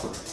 паспорт.